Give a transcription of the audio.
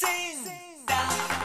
Sing da.